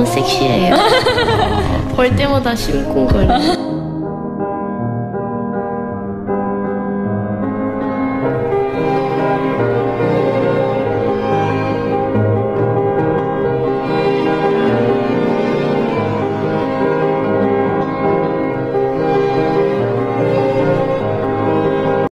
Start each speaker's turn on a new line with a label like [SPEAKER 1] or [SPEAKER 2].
[SPEAKER 1] 너무 섹시해요. 어, 볼 때마다 심쿵거려.